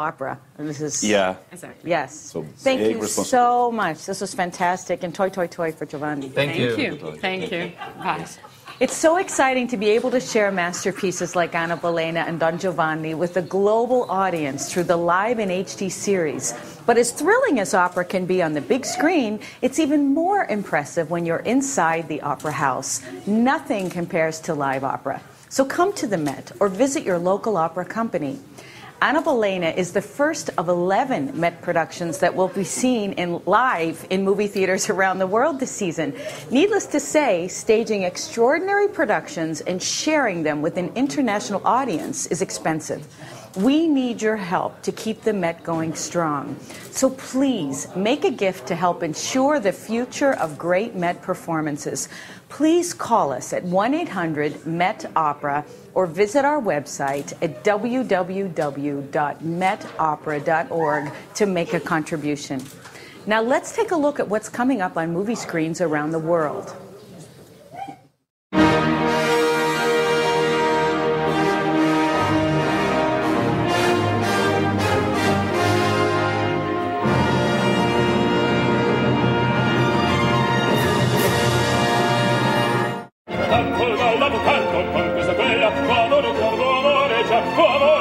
opera. And this is Yeah. Exactly. Yes. So Thank you so much. This was fantastic. And toy, toy, toy for Giovanni. Thank, Thank you. Thank you. Bye. It's so exciting to be able to share masterpieces like Anna Bolena and Don Giovanni with a global audience through the Live in HD series. But as thrilling as opera can be on the big screen, it's even more impressive when you're inside the opera house. Nothing compares to live opera. So come to the Met or visit your local opera company. Anna Bolena is the first of 11 Met productions that will be seen in live in movie theaters around the world this season. Needless to say, staging extraordinary productions and sharing them with an international audience is expensive. We need your help to keep the Met going strong. So please make a gift to help ensure the future of great Met performances. Please call us at 1 800 Met Opera or visit our website at www.metopera.org to make a contribution. Now let's take a look at what's coming up on movie screens around the world. tanto dalla tanto quanto sa quella, amore, amore, amore,